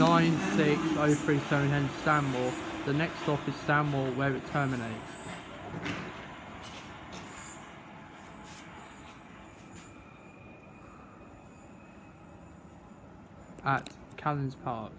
9603 Stonehenge Stanmore. The next stop is Stanmore where it terminates. At Callens Park.